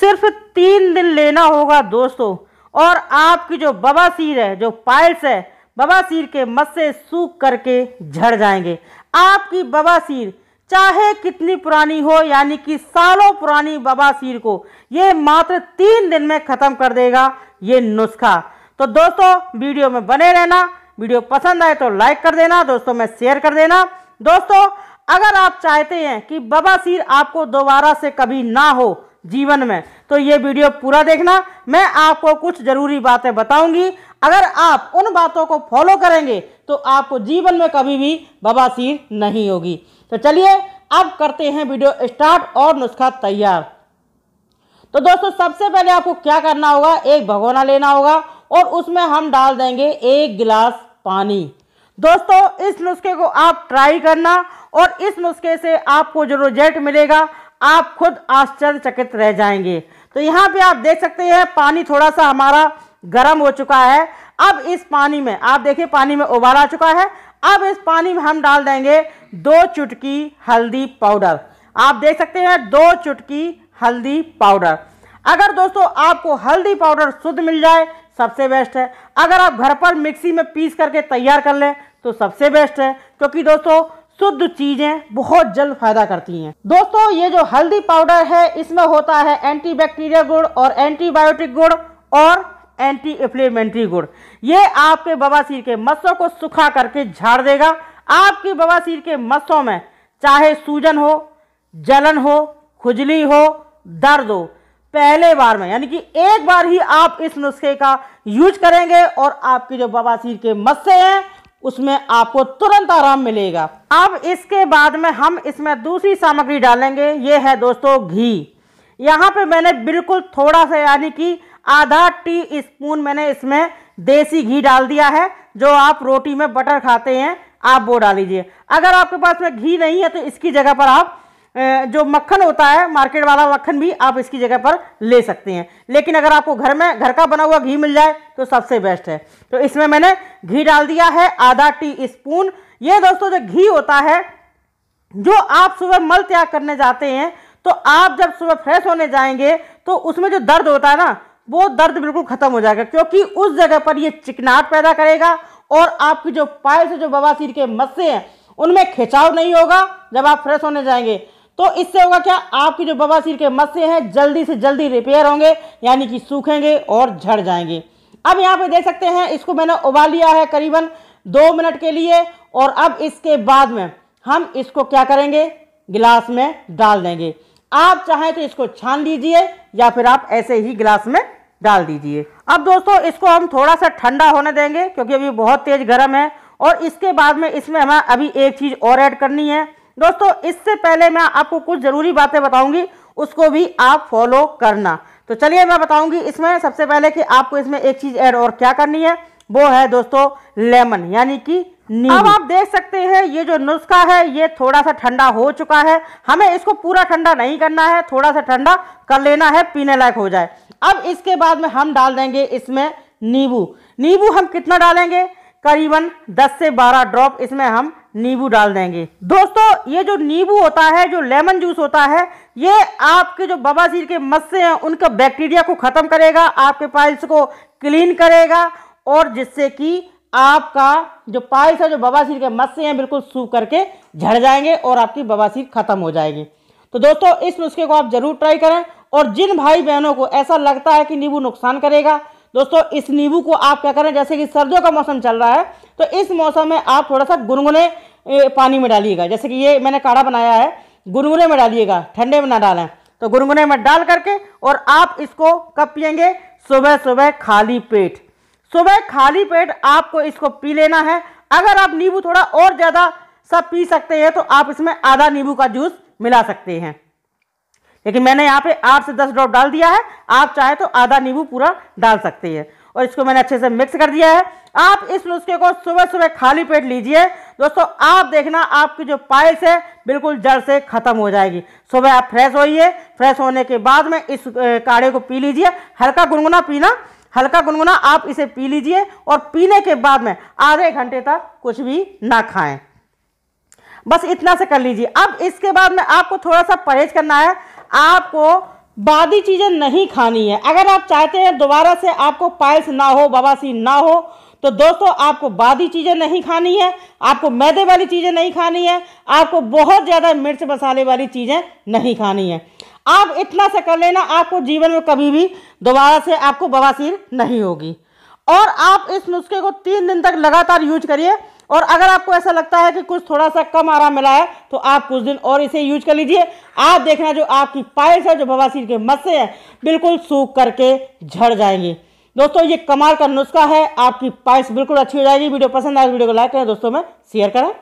सिर्फ़ तीन दिन लेना होगा दोस्तों। और आपकी जो बवासीर है, जो पाइल्स है बवासीर के मत से सूख करके झड़ जाएँगे। आपकी बवासीर चाहे कितनी पुरानी हो, यानी कि सालों पुरानी बवासीर को, ये मात्र तीन दिन में ख़त्म कर देगा ये नुस्खा। तो दोस्तों, वीडियो में बने रहना। वीडियो पसंद आए तो लाइक कर देना, दोस्तों में शेयर कर देना। दोस्तों, अगर आप चाहते हैं कि बवासीर आपको दोबारा से कभी ना हो जीवन में। तो ये वीडियो पूरा देखना, मैं आपको कुछ ज़रूरी बातें बताऊँगी। अगर आप उन बातों को फॉलो करेंगे तो आपको जीवन में कभी भी बवासीर नहीं होगी। तो चलिए, अब करते हैं वीडियो स्टार्ट और नुस्खा तैयार। तो दोस्तों, सबसे पहले आपको क्या करना होगा? एक भगोना लेना होगा और उसमें हम डाल देंगे एक गिलास पानी। दोस्तों, इस नुस्खे को आप ट्राई करना और इस नुस्खे से आपको जो रिज़ल्ट मिलेगा आप खुद आश्चर्यचकित रह जाएँगे। तो यहाँ पे आप देख सकते हैं, पानी थोड़ा सा हमारा गर्म हो चुका है। अब इस पानी में, आप देखिए पानी में उबाल आ चुका है। अब इस पानी में हम डाल देंगे दो चुटकी हल्दी पाउडर। आप देख सकते हैं, दो चुटकी हल्दी पाउडर। अगर दोस्तों आपको हल्दी पाउडर शुद्ध मिल जाए, सबसे बेस्ट है। अगर आप घर पर मिक्सी में पीस करके तैयार कर लें तो सबसे बेस्ट है। क्योंकि दोस्तों शुद्ध चीज़ें बहुत जल्द फ़ायदा करती हैं। दोस्तों, ये जो हल्दी पाउडर है, इसमें होता है एंटीबैक्टीरिया गुड़ और एंटीबायोटिक गुड़ और एंटी इफ्लेमेंट्री गुड़। ये आपके बवासीर के मस्सों को सुखा करके झाड़ देगा। आपकी बवासीर के मस्सों में चाहे सूजन हो, जलन हो, खुजली हो, दर्द हो, पहले बार में, यानी कि एक बार ही आप इस नुस्खे का यूज़ करेंगे और आपकी जो बवासीर के मस्से हैं उसमें आपको तुरंत आराम मिलेगा। अब इसके बाद में हम इसमें दूसरी सामग्री डालेंगे। ये है दोस्तों घी। यहाँ पे मैंने बिल्कुल थोड़ा सा यानी कि आधा टी स्पून मैंने इसमें देसी घी डाल दिया है, जो आप रोटी में बटर खाते हैं, आप वो डाल लीजिए अगर आपके पास में घी नहीं है तो इसकी जगह पर आप जो मक्खन होता है मार्केट वाला मक्खन भी आप इसकी जगह पर ले सकते हैं। लेकिन अगर आपको घर में, घर का बना हुआ घी मिल जाए तो सबसे बेस्ट है। तो इसमें मैंने घी डाल दिया है, आधा टी स्पून ये दोस्तों जो घी होता है, जो आप सुबह मल त्याग करने जाते हैं तो आप जब सुबह फ्रेश होने जाएँगे तो उसमें जो दर्द होता है ना, वो दर्द बिल्कुल ख़त्म हो जाएगा, क्योंकि उस जगह पर ये चिकनाहट पैदा करेगा और आपकी जो पाए से जो बवासीर के मस्से हैं, उनमें खिंचाव नहीं होगा। जब आप फ्रेश होने जाएँगे तो इससे होगा क्या? आपकी जो बवासीर के मस्से हैं, जल्दी से जल्दी रिपेयर होंगे, यानी कि सूखेंगे और झड़ जाएँगे। अब यहाँ पे देख सकते हैं, इसको मैंने उबाल लिया है करीबन दो मिनट के लिए, और अब इसके बाद में हम इसको क्या करेंगे? गिलास में डाल देंगे। आप चाहें तो इसको छान लीजिए या फिर आप ऐसे ही गिलास में डाल दीजिए। अब दोस्तों, इसको हम थोड़ा सा ठंडा होने देंगे, क्योंकि अभी बहुत तेज़ गर्म है, और इसके बाद में इसमें हमें अभी एक चीज़ और ऐड करनी है। दोस्तों, इससे पहले मैं आपको कुछ ज़रूरी बातें बताऊँगी, उसको भी आप फॉलो करना। तो चलिए मैं बताऊँगी इसमें सबसे पहले कि आपको इसमें एक चीज़ ऐड और क्या करनी है, वो है दोस्तों लेमन यानी कि अब आप देख सकते हैं, ये जो नुस्खा है, ये थोड़ा सा ठंडा हो चुका है। हमें इसको पूरा ठंडा नहीं करना है थोड़ा सा ठंडा कर लेना है, पीने लायक हो जाए। अब इसके बाद में हम डाल देंगे इसमें नींबू। नींबू हम कितना डालेंगे? करीबन 10 से 12 ड्रॉप इसमें हम नींबू डाल देंगे। दोस्तों, ये जो नींबू होता है, जो लेमन जूस होता है, ये आपके जो बवासीर के मस्से हैं, उनका बैक्टीरिया को ख़त्म करेगा, आपके पाइल्स को क्लीन करेगा, और जिससे कि आपका जो पाइल्स है, जो बवासीर के मस्से हैं, बिल्कुल सूख करके झड़ जाएँगे और आपकी बवासीर खत्म हो जाएगी। तो दोस्तों, इस नुस्खे को आप ज़रूर ट्राई करें, और जिन भाई बहनों को ऐसा लगता है कि नींबू नुकसान करेगा दोस्तों, इस नींबू को आप क्या करें, जैसे कि सर्दियों का मौसम चल रहा है तो इस मौसम में आप थोड़ा सा गुनगुने पानी में डालिएगा। जैसे कि ये मैंने काढ़ा बनाया है, गुनगुने में डालिएगा, ठंडे में ना डालें। तो गुनगुने में डाल करके और आप इसको कब पियेंगे? सुबह सुबह खाली पेट। सुबह खाली पेट आपको इसको पी लेना है। अगर आप नींबू थोड़ा और ज़्यादा सब पी सकते हैं तो आप इसमें आधा नींबू का जूस मिला सकते हैं। लेकिन मैंने यहाँ पे आठ से दस ड्रॉप डाल दिया है। आप चाहे तो आधा नींबू पूरा डाल सकते हैं। और इसको मैंने अच्छे से मिक्स कर दिया है। आप इस नुस्खे को सुबह सुबह खाली पेट लीजिए। दोस्तों, आप देखना आपकी जो पाइल्स है, बिल्कुल जड़ से ख़त्म हो जाएगी। सुबह आप फ्रेश होइए। फ्रेश होने के बाद में इस काढ़े को पी लीजिए। हल्का गुनगुना पीना। हल्का गुनगुना आप इसे पी लीजिए और पीने के बाद में आधे घंटे तक कुछ भी ना खाएँ। बस इतना से कर लीजिए। अब इसके बाद में आपको थोड़ा सा परहेज करना है। आपको बादी चीज़ें नहीं खानी है। अगर आप चाहते हैं दोबारा से आपको पाइल्स ना हो बवासीर ना हो तो दोस्तों आपको बादी चीज़ें नहीं खानी है, आपको मैदे वाली चीज़ें नहीं खानी है, आपको बहुत ज़्यादा मिर्च मसाले वाली चीज़ें नहीं खानी है। आप इतना सा कर लेना, आपको जीवन में कभी भी दोबारा से आपको बवासीर नहीं होगी। और आप इस नुस्खे को तीन दिन तक लगातार यूज़ करिए और अगर आपको ऐसा लगता है कि कुछ थोड़ा सा कम आराम मिला है तो आप कुछ दिन और इसे यूज़ कर लीजिए। आप देखना जो आपकी पाइल्स है, जो बवासीर के मस्से हैं, बिल्कुल सूख करके झड़ जाएँगे। दोस्तों, ये कमाल का नुस्खा है। आपकी पाइल्स बिल्कुल अच्छी हो जाएगी। वीडियो पसंद आए वीडियो को लाइक करें, दोस्तों में शेयर करें।